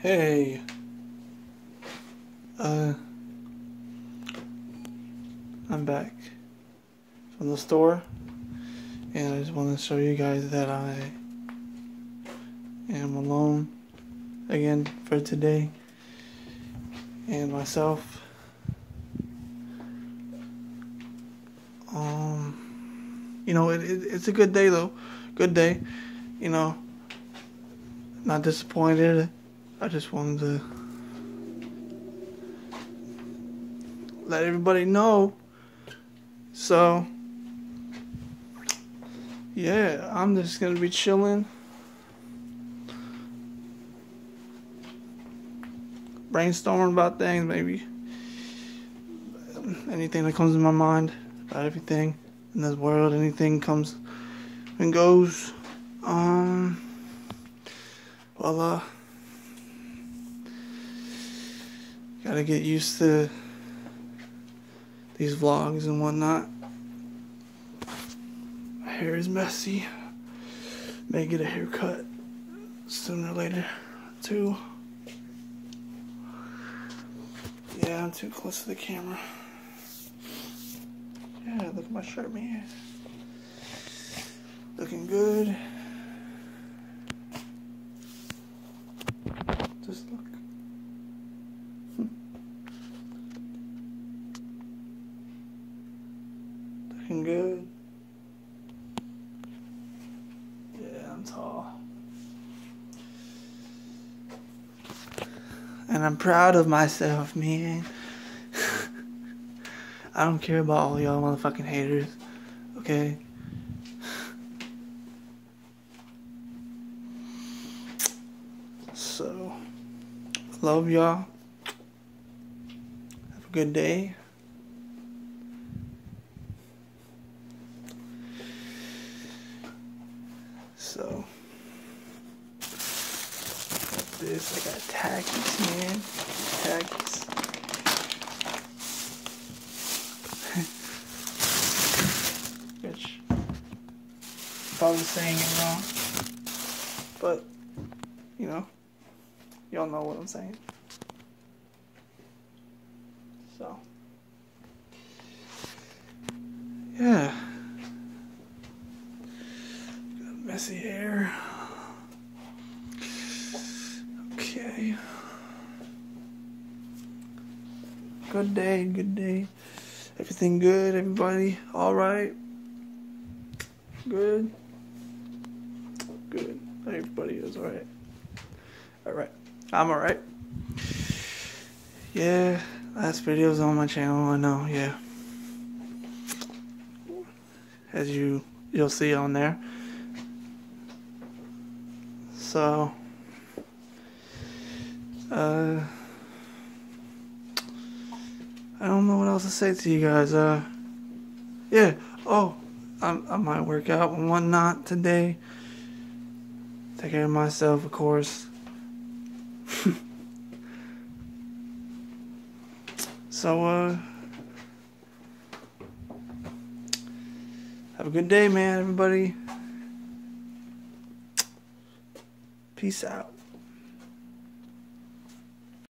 Hey. Uh. I'm back from the store. And I just want to show you guys that I am alone again for today. And myself. Um. You know, it, it, it's a good day though. Good day. You know. Not disappointed. I just wanted to let everybody know. So, yeah, I'm just gonna be chilling. Brainstorming about things, maybe anything that comes in my mind about everything in this world, anything comes and goes. Um, well, uh, gotta get used to these vlogs and whatnot. My hair is messy. May get a haircut sooner or later, too. Yeah, I'm too close to the camera. Yeah, look at my shirt, man. Looking good. Just look. Looking good. Yeah, I'm tall. And I'm proud of myself, man. I don't care about all y'all motherfucking haters. Okay? So, love y'all. Have a good day. So, this I got tackies, man. Tackies. Which probably saying it wrong, but you know, y'all know what I'm saying. So, yeah. Got messy hair. Okay. Good day, good day. Everything good, everybody? Alright? Good? Good. Everybody is alright. Alright. I'm alright. Yeah, last video's on my channel, I know, yeah. As you you'll see on there. So uh I don't know what else to say to you guys. Uh yeah. Oh, I, I might work out and whatnot today. Take care of myself, of course. so, uh, have a good day, man, everybody. Peace out.